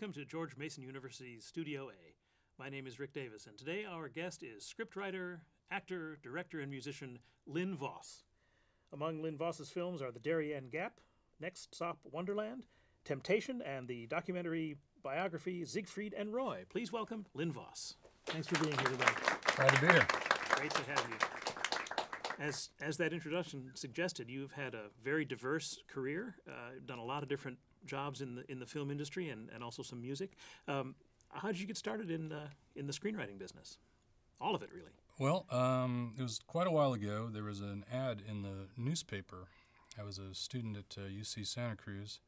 Welcome to George Mason University's Studio A. My name is Rick Davis, and today our guest is scriptwriter, actor, director, and musician Lyn Vaus. Among Lyn Vaus's films are The Darien Gap, Next Stop Wonderland, Temptation, and the documentary biography Siegfried and Roy. Please welcome Lyn Vaus. Thanks for being here today. Glad to be here. Great to have you. As, as that introduction suggested, you've had a very diverse career, uh, done a lot of different jobs in the in the film industry and, and also some music. Um, how did you get started in uh, in the screenwriting business? All of it, really. Well, um, it was quite a while ago. There was an ad in the newspaper. I was a student at uh, UC Santa Cruz,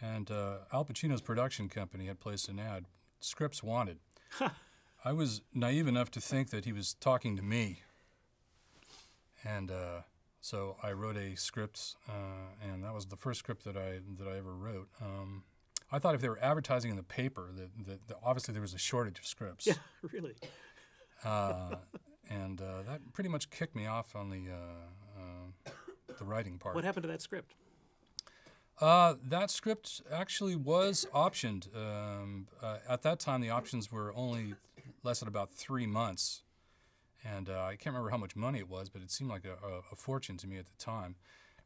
and uh, Al Pacino's production company had placed an ad: scripts wanted. I was naive enough to think that he was talking to me, and uh, so I wrote a script, uh, and that was the first script that I that I ever wrote. Um, I thought if they were advertising in the paper, that, that, that obviously there was a shortage of scripts. Yeah, really. Uh, and uh, that pretty much kicked me off on the uh, uh, the writing part. What happened to that script? Uh, that script actually was optioned. Um, uh, at that time, the options were only less than about three months, and uh, I can't remember how much money it was, but it seemed like a, a, a fortune to me at the time.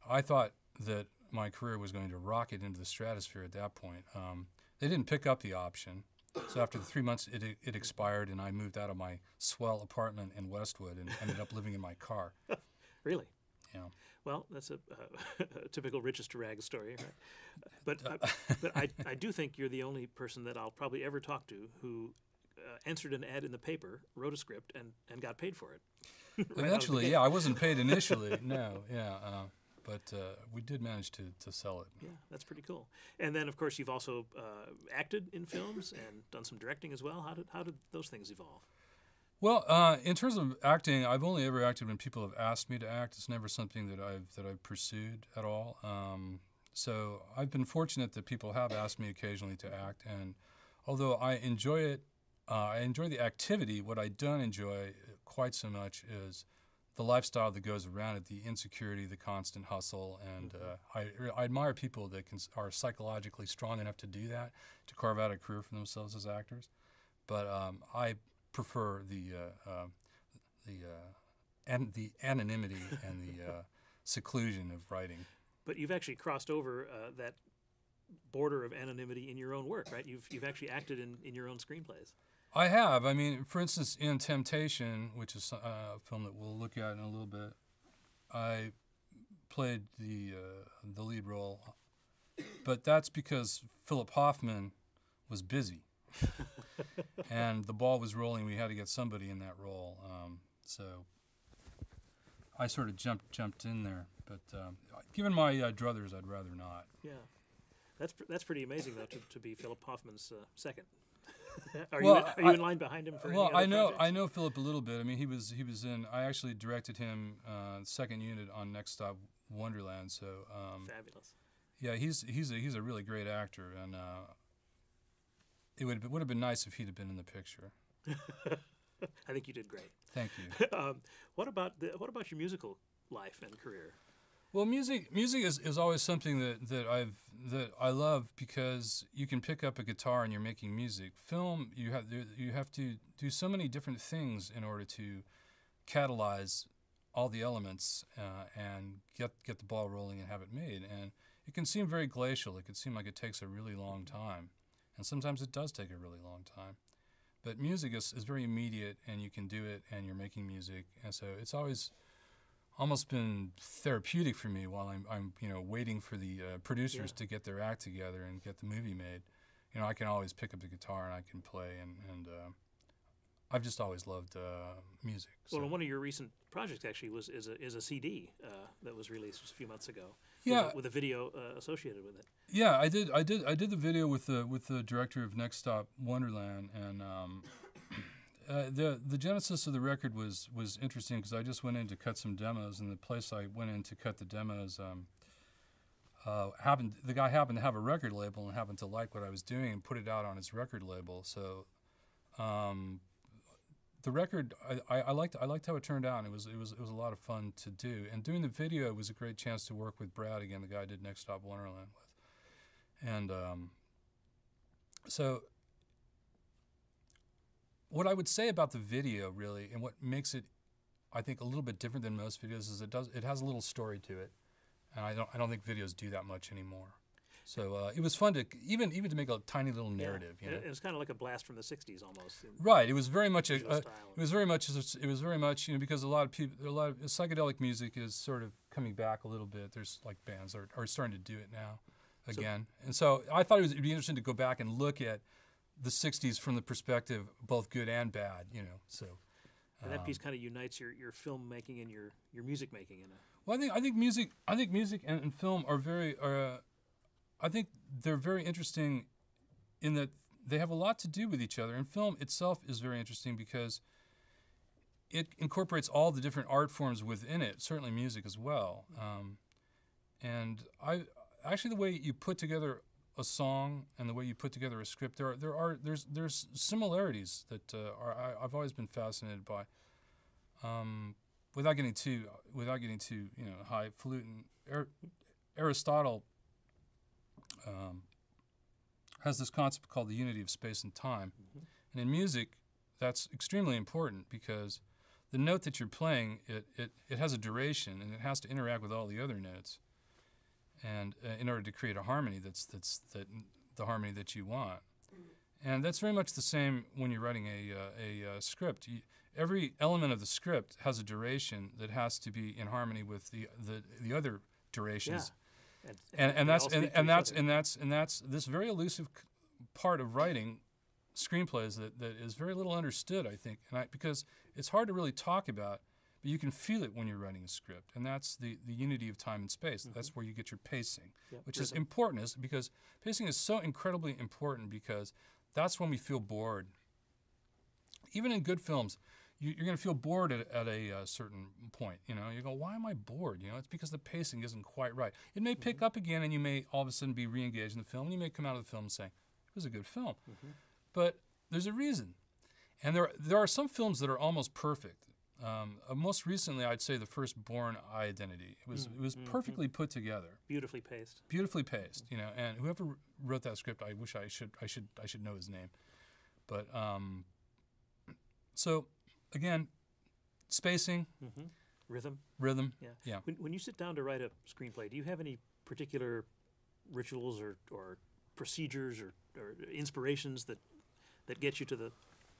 I thought that my career was going to rocket into the stratosphere at that point. Um, they didn't pick up the option, so after the three months, it, it expired, and I moved out of my swell apartment in Westwood and ended up living in my car. Really? Yeah. Well, that's a, uh, a typical riches to rags story, right? But uh, but I, I do think you're the only person that I'll probably ever talk to who uh, answered an ad in the paper, wrote a script, and, and got paid for it. right out of the Eventually, yeah, I wasn't paid initially. no, yeah, uh, but uh, we did manage to, to sell it. Yeah, that's pretty cool. And then, of course, you've also uh, acted in films and done some directing as well. How did how did those things evolve? Well, uh, in terms of acting, I've only ever acted when people have asked me to act. It's never something that I've that I've pursued at all. Um, so I've been fortunate that people have asked me occasionally to act, and although I enjoy it, uh, I enjoy the activity. What I don't enjoy quite so much is the lifestyle that goes around it, the insecurity, the constant hustle, and uh, I, I admire people that can, are psychologically strong enough to do that, to carve out a career for themselves as actors. But um, I prefer the uh, uh, the uh, and the anonymity and the uh, seclusion of writing. But you've actually crossed over uh, that border of anonymity in your own work, right? You've you've actually acted in, in your own screenplays. I have. I mean, for instance, in Temptation, which is uh, a film that we'll look at in a little bit, I played the uh, the lead role, but that's because Philip Hoffman was busy, and the ball was rolling. We had to get somebody in that role, um, so I sort of jumped jumped in there. But um, given my uh, druthers, I'd rather not. Yeah, that's pr- that's pretty amazing though to, to be Philip Hoffman's uh, second. are Well, you in, are you in line behind him for Well, any I know projects? I know Philip a little bit. I mean, he was he was in. I actually directed him uh, second unit on Next Stop Wonderland. So um, Fabulous. yeah, he's he's a he's a really great actor, and uh, it would would have been nice if he'd have been in the picture. I think you did great. Thank you. um, what about the, what about your musical life and career? Well, music music is, is always something that, that I've that I love because you can pick up a guitar and you're making music. Film you have you have to do so many different things in order to catalyze all the elements uh, and get get the ball rolling and have it made. And it can seem very glacial. It can seem like it takes a really long time, and sometimes it does take a really long time. But music is, is very immediate, and you can do it, and you're making music, and so it's always almost been therapeutic for me while I'm, I'm you know waiting for the uh, producers Yeah. to get their act together and get the movie made. You know, I can always pick up the guitar and I can play, and and uh, I've just always loved uh, music. Well, so- and one of your recent projects actually was is a is a CD uh, that was released just a few months ago. with Yeah. a, with a video uh, associated with it. Yeah, I did. I did. I did the video with the with the director of Next Stop Wonderland, and um, uh, the the genesis of the record was was interesting because I just went in to cut some demos, and the place I went in to cut the demos um, uh, happened. The guy happened to have a record label and happened to like what I was doing and put it out on his record label. So. Um, the record, I, I, I liked I liked how it turned out. And it was it was it was a lot of fun to do. And doing the video was a great chance to work with Brad again, the guy I did Next Stop Wonderland with and um, so what I would say about the video really, and what makes it, I think, a little bit different than most videos is it does it has a little story to it, and I don't I don't think videos do that much anymore. So uh, it was fun to even even to make a tiny little narrative. Yeah. You know? It, was kind of like a blast from the '60s almost. Right. It was very much a. it was very much. It was very much. You know, because a lot of people, a lot of psychedelic music is sort of coming back a little bit. There's like bands are, are starting to do it now, So- again. and so I thought it was it'd be interesting to go back and look at the '60s from the perspective both good and bad. You know, so. and that um, piece kind of unites your, your filmmaking and your, your music making in a Well, I think I think music I think music and, and film are very are, uh, I think they're very interesting in that they have a lot to do with each other. And film itself is very interesting because it incorporates all the different art forms within it, certainly music as well. Um, and I actually the way you put together a song and the way you put together a script, there are, there are there's there's similarities that uh, are I, I've always been fascinated by. Um, without getting too without getting too you know highfalutin, Ar- Aristotle um, has this concept called the unity of space and time, and in music, that's extremely important because the note that you're playing it, it, it has a duration and it has to interact with all the other notes, and uh, in order to create a harmony that's that's that the harmony that you want. And that's very much the same when you're writing a, uh, a uh, script. You, every element of the script has a duration that has to be in harmony with the, the, the other durations. and, And, and they that's and, and that's other. and that's and that's this very elusive part of writing screenplays that, that is very little understood, I think, and I, because it's hard to really talk about, you can feel it when you're writing a script, and that's the, the unity of time and space. That's where you get your pacing, which is important, is because pacing is so incredibly important because that's when we feel bored. Even in good films, you, you're going to feel bored at, at a uh, certain point. You know, you go, why am I bored? You know, it's because the pacing isn't quite right. It may pick up again, and you may all of a sudden be re-engaged in the film, and you may come out of the film saying, "It was a good film," but there's a reason, and there there are some films that are almost perfect. Um, uh, most recently, I'd say the first Bourne Identity. It was it was perfectly put together beautifully paced. beautifully paced, you know. And whoever wrote that script, I wish I should, I should, I should know his name. But um, so again, spacing, Rhythm. rhythm, Yeah. yeah. When, when you sit down to write a screenplay, do you have any particular rituals or, or procedures or, or inspirations that that get you to the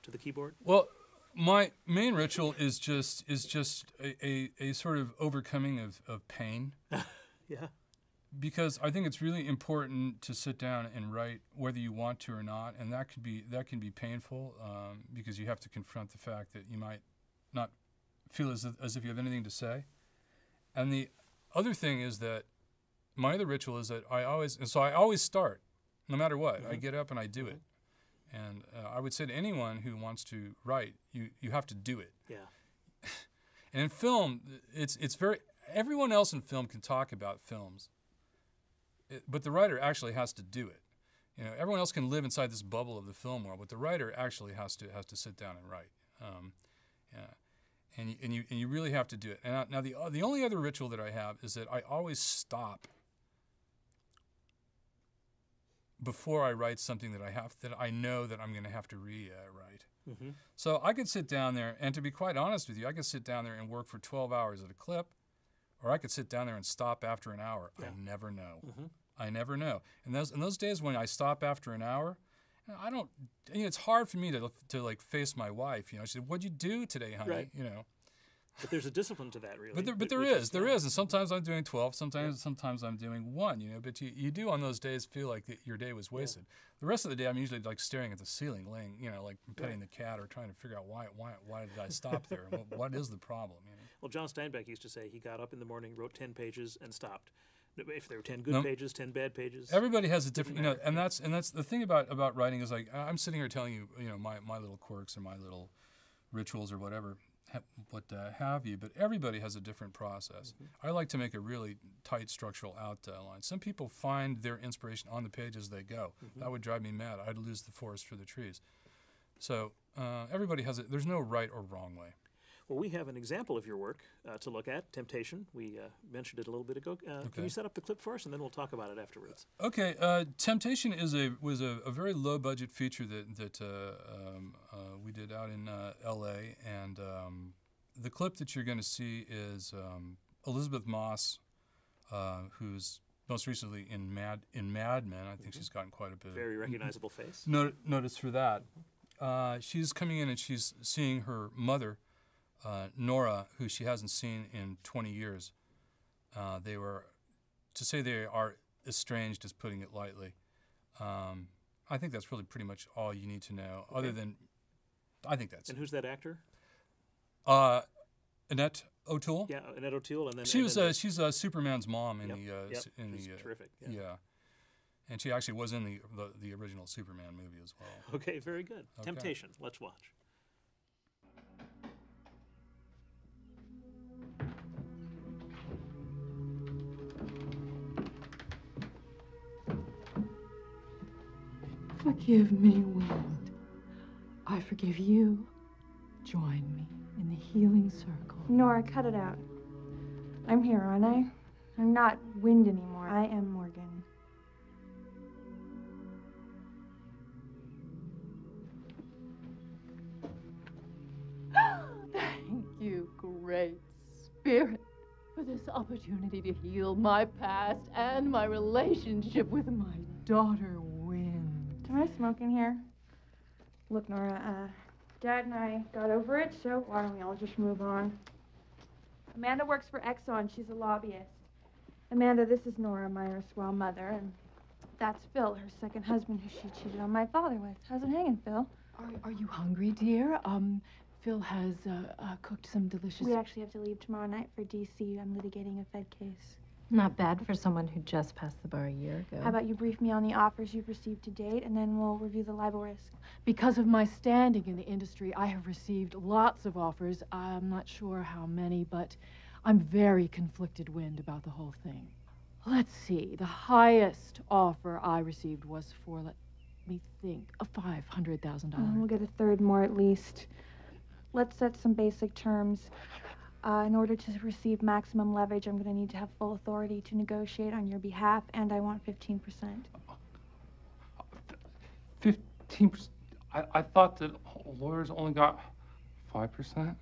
to the keyboard? Well, my main ritual is just is just a, a, a sort of overcoming of, of pain. Yeah. because I think it's really important to sit down and write whether you want to or not, and that could be that can be painful um, because you have to confront the fact that you might not feel as if, as if you have anything to say. And the other thing is that my other ritual is that I always and so I always start, no matter what. I get up and I do it, and uh, I would say to anyone who wants to write, you you have to do it. Yeah. And in film, it's it's very everyone else in film can talk about films, it, but the writer actually has to do it. You know, everyone else can live inside this bubble of the film world, but the writer actually has to has to sit down and write. Um, yeah. And you, and you and you really have to do it. And now, now the uh, the only other ritual that I have is that I always stop before I write something that I have that I know that I'm going to have to rewrite. Mm-hmm. So I could sit down there, and to be quite honest with you, I could sit down there and work for 12 hours at a clip, or I could sit down there and stop after an hour. I never know. I never know. And those in those days when I stop after an hour, I don't. You know, it's hard for me to to like face my wife. You know, she said, "What'd you do today, honey?" Right. You know. But there's a discipline to that, really. But there, but there is, there and sometimes I'm doing twelve, sometimes sometimes I'm doing one. You know, but you, you do on those days feel like that your day was wasted. The rest of the day, I'm usually like staring at the ceiling, laying, you know, like petting the cat or trying to figure out why why why did I stop there? what, what is the problem? You know? Well, John Steinbeck used to say he got up in the morning, wrote 10 pages, and stopped. If there were 10 good No. pages, 10 bad pages. Everybody has a different, you know, and that's and that's the thing about about writing is like I- I'm sitting here telling you, you know, my my little quirks or my little rituals or whatever, ha- what uh, have you. But everybody has a different process. I like to make a really tight structural outline. Some people find their inspiration on the page as they go. That would drive me mad. I'd lose the forest for the trees. So uh, everybody has it. There's no right or wrong way. Well, we have an example of your work uh, to look at, Temptation. We uh, mentioned it a little bit ago. Uh, Can you set up the clip for us, and then we'll talk about it afterwards? Okay, uh, Temptation is a was a, a very low budget feature that that uh, um, uh, we did out in uh, L.A. and um, the clip that you're going to see is um, Elisabeth Moss, uh, who's most recently in Mad in Mad Men. I think she's gotten quite a bit. of Very recognizable face. no, notice for that. Uh, she's coming in and she's seeing her mother, uh, Nora, who she hasn't seen in 20 years. Uh, they were, to say they are estranged is putting it lightly. Um, I think that's really pretty much all you need to know. Other than, I think that's And who's that actor? uh, Annette O'Toole. Yeah, Annette O'Toole, and then She and was then uh, she's uh, Superman's mom in Yep, the uh, yep, in she's the uh, terrific. yeah. Yeah. and she actually was in the, the the original Superman movie as well. Okay, very good. Okay. Temptation. Let's watch. Forgive me, wind. I forgive you. Join me in the healing circle. Nora, cut it out. I'm here, aren't I? I'm not Wind anymore. I am Morgan. Thank you, great spirit, for this opportunity to heal my past and my relationship with my daughter, Wind. Am I smoking here? Look, Nora, uh, Dad and I got over it, so why don't we all just move on? Amanda works for Exxon. She's a lobbyist. Amanda, this is Nora, my erstwhile mother, and that's Phil, her second husband, who she cheated on my father with. How's it hanging, Phil? Are, are you hungry, dear? Um, Phil has uh, uh, cooked some delicious. We actually have to leave tomorrow night for D.C. I'm litigating a Fed case. Not bad for someone who just passed the bar a year ago. How about you brief me on the offers you've received to date, and then we'll review the libel risk. Because of my standing in the industry, I have received lots of offers. I'm not sure how many, but I'm very conflicted wind about the whole thing. Let's see. The highest offer I received was for, let me think, a five hundred thousand Uh, we'll get a third more at least. Let's set some basic terms. Uh, in order to receive maximum leverage, I'm going to need to have full authority to negotiate on your behalf, and I want 15%. Fifteen percent. I, I thought that lawyers only got five percent.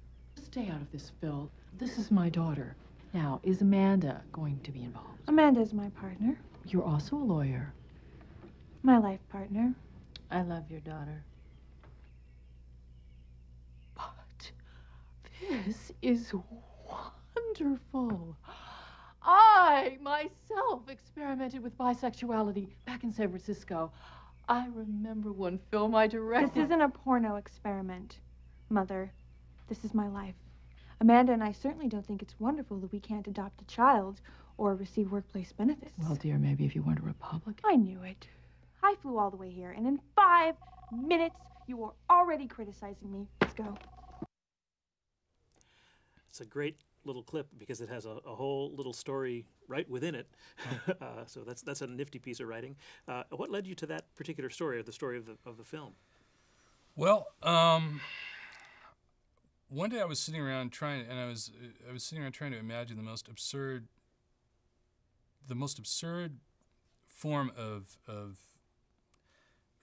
Stay out of this, Phil. This is my daughter. Now, is Amanda going to be involved? Amanda's my partner, You're also a lawyer. my life partner. I love your daughter. But this is wonderful. I myself experimented with bisexuality back in San Francisco. I remember one film I directed. This isn't a porno experiment, Mother. This is my life. Amanda and I certainly don't think it's wonderful that we can't adopt a child or receive workplace benefits. Well, dear, maybe if you weren't a Republican. I knew it. I flew all the way here, and in five minutes, you are already criticizing me. Let's go. It's a great little clip because it has a, a whole little story right within it. uh, so that's that's a nifty piece of writing. Uh, what led you to that particular story, or the story of the of the film? Well, um, one day I was sitting around trying, and I was I was sitting around trying to imagine the most absurd, the most absurd form of of.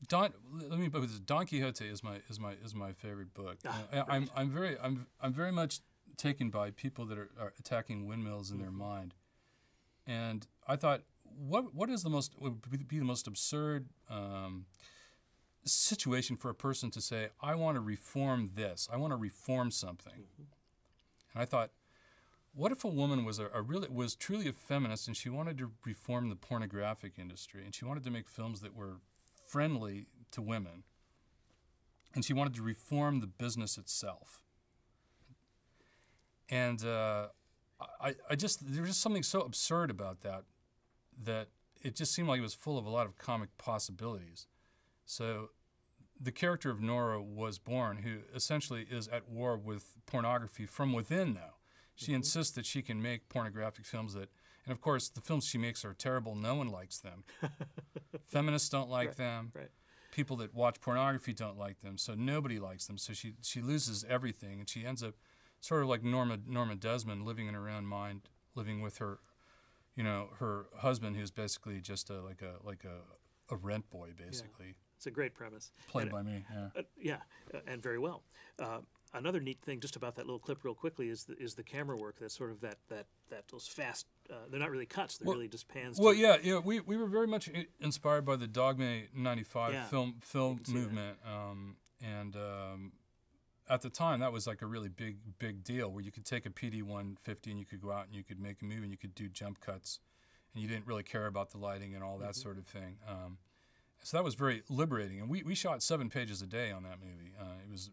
Don, let me put this: Don Quixote is my is my is my favorite book. Ah, I, I'm I'm very I'm I'm very much taken by people that are, are attacking windmills in their mind, and I thought, what what is the most would be- the most absurd um, situation for a person to say, I want to reform this, I want to reform something. And I thought, what if a woman was a, a really was truly a feminist and she wanted to reform the pornographic industry and she wanted to make films that were friendly to women and she wanted to reform the business itself. And uh, I, I just there was just something so absurd about that that it just seemed like it was full of a lot of comic possibilities. So the character of Nora was born, who essentially is at war with pornography from within now. She insists that she can make pornographic films that, and of course, the films she makes are terrible. No one likes them. Feminists don't like Right, them. right. People that watch pornography don't like them. So nobody likes them. So she, she loses everything and she ends up sort of like Norma Norma Desmond living in her own mind, living with her, you know, her husband who's basically just a like a like a, a rent boy basically, It's a great premise. played And- by me. Yeah. Uh, yeah, uh, and very well. Uh, another neat thing, just about that little clip, real quickly, is the, is the camera work. That's sort of that that that those fast. Uh, they're not really cuts. They're Well- really just pans. Well, yeah, yeah, we, we were very much inspired by the Dogma '95 Yeah, film film can see that. movement, um, and um, at the time that was like a really big big deal where you could take a PD 150 and you could go out and you could make a movie and you could do jump cuts, and you didn't really care about the lighting and all that Mm-hmm. sort of thing. Um, so that was very liberating, and we, we shot seven pages a day on that movie. Uh, it was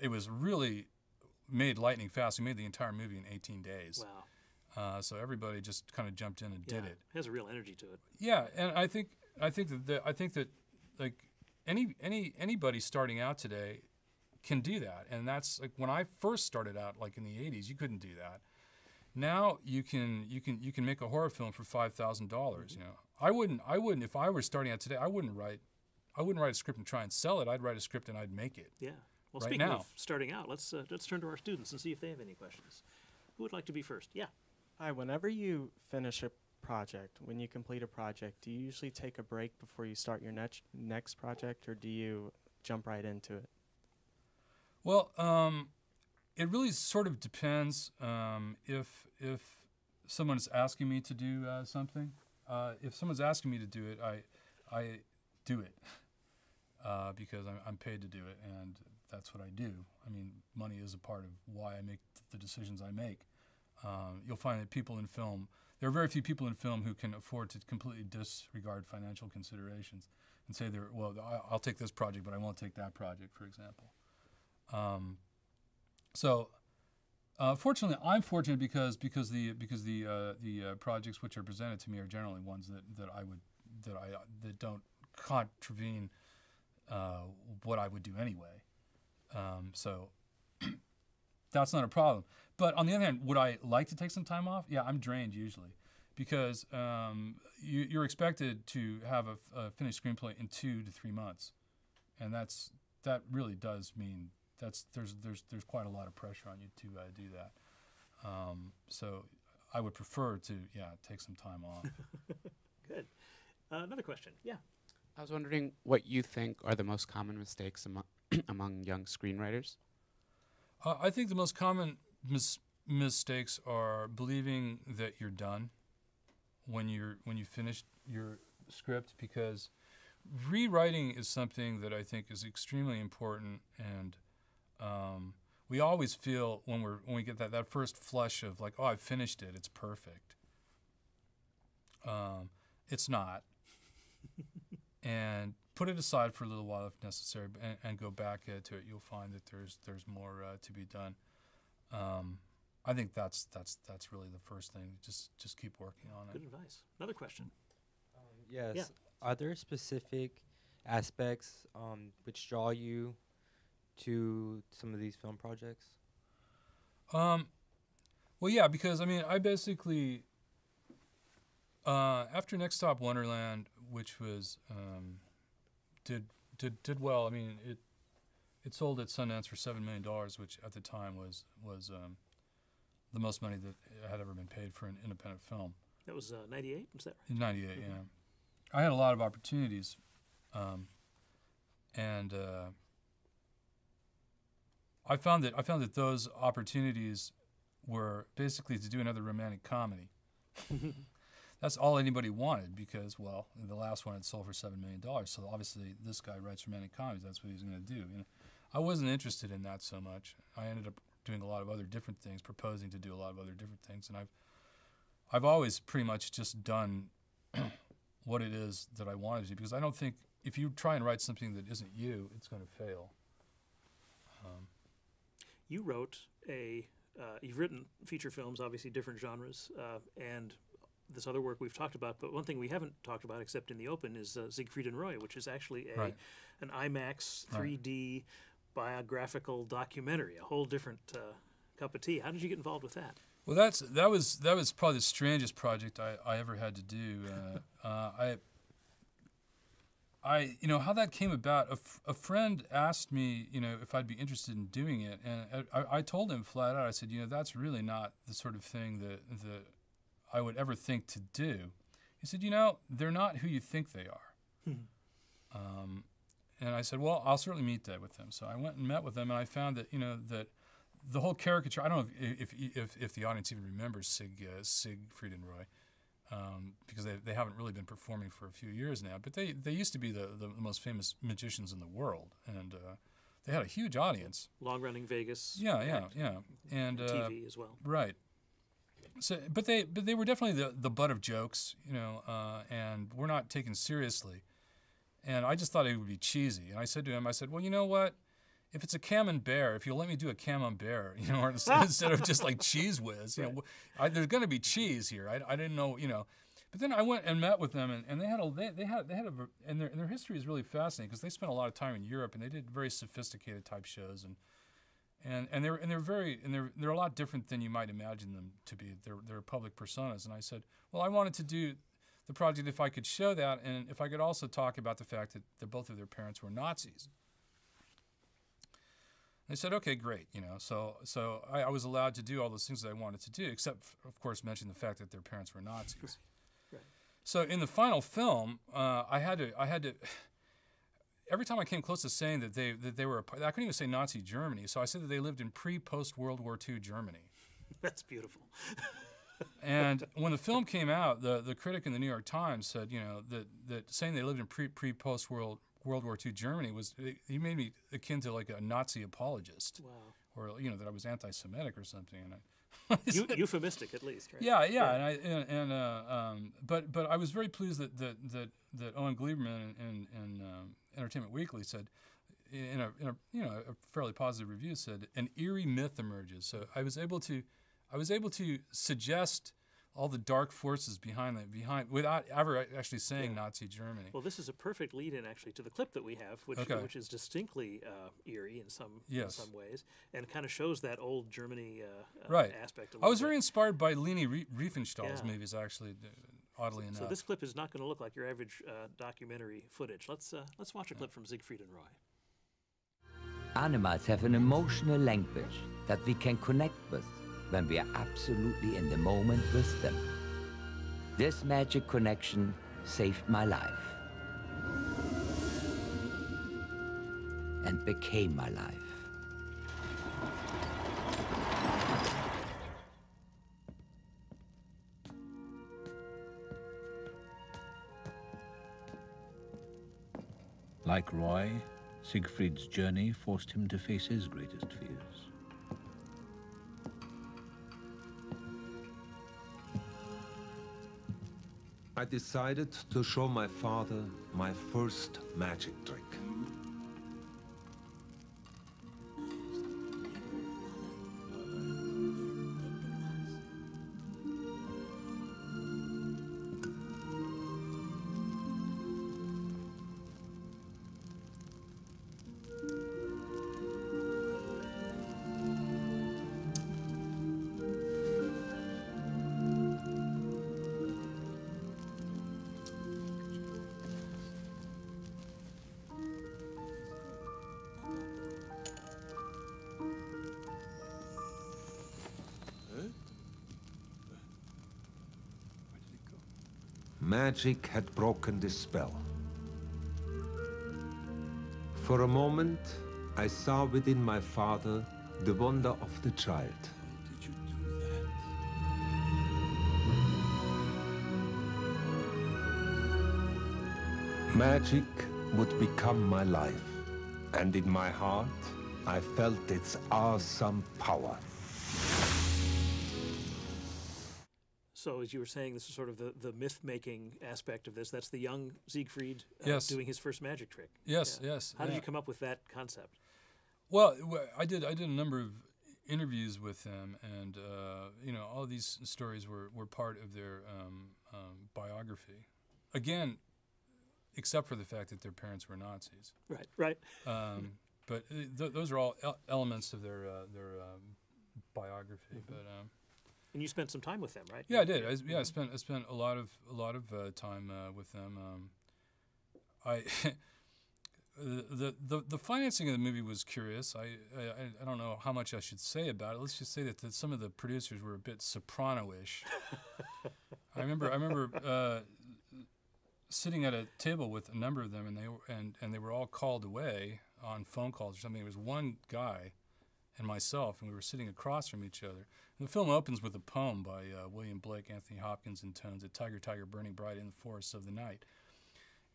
it was really made lightning fast. We made the entire movie in 18 days. Wow. Uh, so everybody just kind of jumped in and Yeah, did it. It has a real energy to it. Yeah, and I think I think that the, I think that like any any anybody starting out today can do that, and that's like when I first started out, like in the '80s, you couldn't do that. Now you can you can you can make a horror film for five thousand dollars. You know, I wouldn't I wouldn't if I were starting out today, I wouldn't write I wouldn't write a script and try and sell it. I'd write a script and I'd make it. Yeah. Well, Right speaking now. of starting out, let's uh, let's turn to our students and see if they have any questions. Who would like to be first? Yeah. Hi, whenever you finish a project, when you complete a project, do you usually take a break before you start your next next project, or do you jump right into it? Well, um, it really sort of depends. Um, if if someone's asking me to do uh, something, uh, if someone's asking me to do it, I I do it uh, because I'm, I'm paid to do it, and that's what I do. I mean, money is a part of why I make the decisions I make. Um, you'll find that people in film, there are very few people in film who can afford to completely disregard financial considerations and say they're well, I'll take this project, but I won't take that project, for example. Um, so, uh, fortunately, I'm fortunate because because the because the uh, the uh, projects which are presented to me are generally ones that, that I would that I that don't contravene uh, what I would do anyway. Um, so that's not a problem. But on the other hand, would I like to take some time off? Yeah, I'm drained usually because um, you, you're expected to have a finished screenplay in two to three months, and that's that really does mean that's there's there's there's quite a lot of pressure on you to uh, do that. Um, so I would prefer to yeah take some time off. Good. Uh, another question. Yeah. I was wondering what you think are the most common mistakes among, among young screenwriters. Uh, I think the most common mis- mistakes are believing that you're done when you're when you finished your script because rewriting is something that I think is extremely important and um, we always feel when we're when we get that, that first flush of like oh I've finished it it's perfect um, it's not and put it aside for a little while if necessary, and, and go back uh, to it. You'll find that there's there's more uh, to be done. Um, I think that's that's that's really the first thing. Just just keep working on it. Good advice. Another question. Yes. Are there specific aspects um, which draw you to some of these film projects? Um, well, yeah, because I mean, I basically uh, after Next Stop Wonderland, which was um, did did did well. I mean, it it sold at Sundance for seven million dollars, which at the time was was um, the most money that had ever been paid for an independent film. That was uh, 98, was that right? In '98, yeah. I had a lot of opportunities, um, and uh, I found that I found that those opportunities were basically to do another romantic comedy. That's all anybody wanted because, well, the last one had sold for seven million dollars. So obviously, this guy writes romantic comedies. That's what he's going to do. You know, I wasn't interested in that so much. I ended up doing a lot of other different things, proposing to do a lot of other different things, and I've I've always pretty much just done what it is that I wanted to do because I don't think if you try and write something that isn't you, it's going to fail. Um, You wrote a. Uh, you've written feature films, obviously different genres, uh, and this other work we've talked about. But one thing we haven't talked about, except in the open, is uh, Siegfried and Roy, which is actually a Right. an IMAX 3D biographical documentary, a whole different uh, cup of tea. How did you get involved with that? Well, that's that was that was probably the strangest project I, I ever had to do. Uh, uh, I I, you know, how that came about. A, f- a friend asked me, you know, if I'd be interested in doing it, and I, I told him flat out. I said, you know, that's really not the sort of thing that that I would ever think to do. He said, you know, they're not who you think they are. um, and I said, well, I'll certainly meet that with them. So I went and met with them, and I found that, you know, that the whole caricature. I don't know if if if, if the audience even remembers Sig uh, Siegfried and Roy. Um, because they, they haven't really been performing for a few years now, but they, they used to be the, the, most famous magicians in the world, and uh, they had a huge audience. Long running Vegas. Yeah, yeah, yeah, and uh, TV as well. Right. So, but they but they were definitely the, the butt of jokes, you know, uh, and we're not taken seriously. And I just thought it would be cheesy. And I said to him, I said, well, you know what? If it's a camembert, if you'll let me do a camembert, you know, instead of just like Cheez Whiz, you know, I, there's going to be cheese here. I, I didn't know, you know. But then I went and met with them, and, and they had a they, they had they had a and their and their history is really fascinating because they spent a lot of time in Europe and they did very sophisticated type shows and and and they're and they're very and they're they're a lot different than you might imagine them to be. They're they're public personas, and I said, well, I wanted to do the project if I could show that, and if I could also talk about the fact that, that both of their parents were Nazis. They said, okay, great. You know, so so I, I, was allowed to do all those things that I wanted to do, except of course mention the fact that their parents were Nazis. Right. So in the final film, uh, I had to I had to. Every time I came close to saying that they that they were, a, I couldn't even say Nazi Germany. So I said that they lived in pre-post World War II Germany. That's beautiful. and when the film came out, the, the critic in the New York Times said, you know, that, that saying they lived in pre pre post World World War II Germany was he made me akin to like a Nazi apologist. Wow. Or you know that I was anti-Semitic or something, and I euphemistic at least, right? Yeah, yeah, yeah. and I and, and uh, um, but but I was very pleased that that that, that Owen Gleiberman in, in um, Entertainment Weekly said in a, in a you know a fairly positive review said an eerie myth emerges. So I was able to I was able to suggest all the dark forces behind that behind without ever actually saying yeah. Nazi Germany. Well, this is a perfect lead-in actually to the clip that we have, which okay. which is distinctly uh, eerie in some yes. in some ways, and kind of shows that old Germany uh, right. Uh, aspect. I was bit. very inspired by Leni Riefenstahl's yeah. movies, actually. Oddly so, enough. So this clip is not going to look like your average uh, documentary footage. Let's uh, let's watch a clip from Siegfried and Roy. Animals have an emotional language that we can connect with when we are absolutely in the moment with them. This magic connection saved my life and became my life. Like Roy, Siegfried's journey forced him to face his greatest fears. I decided to show my father my first magic trick. Magic had broken the spell. For a moment, I saw within my father the wonder of the child. Magic would become my life, and in my heart, I felt its awesome power. So, as you were saying, this is sort of the, the myth making aspect of this. That's the young Siegfried uh, yes. doing his first magic trick. Yes, yeah. yes. How yeah. did you come up with that concept? Well, I did. I did a number of interviews with them, and uh, you know, all these stories were, were part of their um, um, biography. Again, except for the fact that their parents were Nazis. Right. Right. Um, but uh, th- those are all el- elements of their uh, their um, biography. Mm-hmm. But um, and you spent some time with them, right? Yeah, I did. I, yeah, I spent I spent a lot of a lot of uh, time uh, with them. Um, I. the, the the financing of the movie was curious. I, I I don't know how much I should say about it. Let's just say that the, some of the producers were a bit soprano-ish. I remember I remember uh, sitting at a table with a number of them, and they were and, and they were all called away on phone calls or something. It was one guy and myself, and we were sitting across from each other. And the film opens with a poem by uh, William Blake, Anthony Hopkins, and tones, "A tiger, tiger, burning bright in the forests of the night."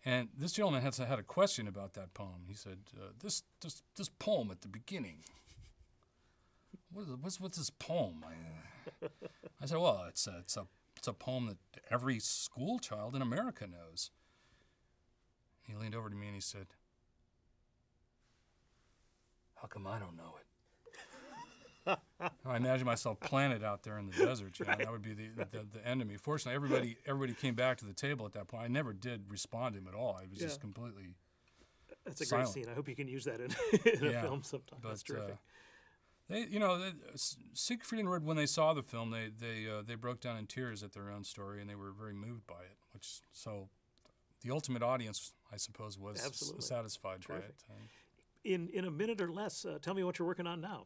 And this gentleman had, had a question about that poem. He said, uh, "This this this poem at the beginning. What is, what's what's this poem?" I, I said, "Well, it's a, it's a it's a poem that every school child in America knows." He leaned over to me and he said, "How come I don't know it?" I imagine myself planted out there in the desert. You know, That would be the, the, the end of me. Fortunately, everybody everybody came back to the table at that point. I never did respond to him at all. I was Yeah. just completely. That's a silent. great scene. I hope you can use that in, in a film sometime. That's but, uh, terrific. They, you know, they, Siegfried and Roy, when they saw the film, they they uh, they broke down in tears at their own story, and they were very moved by it. Which so, the ultimate audience, I suppose, was Absolutely. satisfied Terrific. by it. And- in in a minute or less, uh, tell me what you're working on now.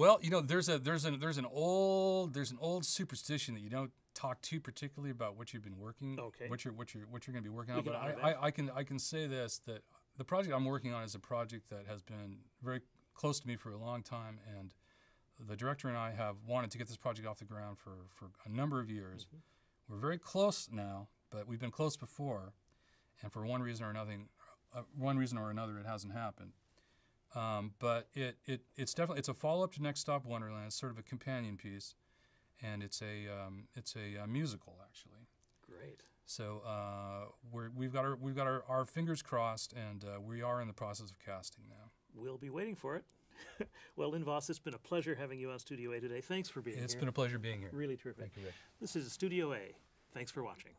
Well, you know, there's a there's an there's an old there's an old superstition that you don't talk too particularly about what you've been working, Okay. what you're what you're what you're going to be working on. But I. I, I can I can say this that the project I'm working on is a project that has been very close to me for a long time, and the director and I have wanted to get this project off the ground for for a number of years. Mm-hmm. We're very close now, but we've been close before, and for one reason or another, uh, one reason or another, it hasn't happened. Um, but it, it it's definitely it's a follow up to Next Stop Wonderland. It's sort of a companion piece, and it's a um, it's a, uh musical actually. Great. So uh, we're, we've got our we've got our, our fingers crossed, and uh, we are in the process of casting now. We'll be waiting for it. well, Lyn Vaus, it's been a pleasure having you on Studio A today. Thanks for being It's here. It's been a pleasure being here. Really terrific. Thank you, Rick. This is Studio A. Thanks for watching.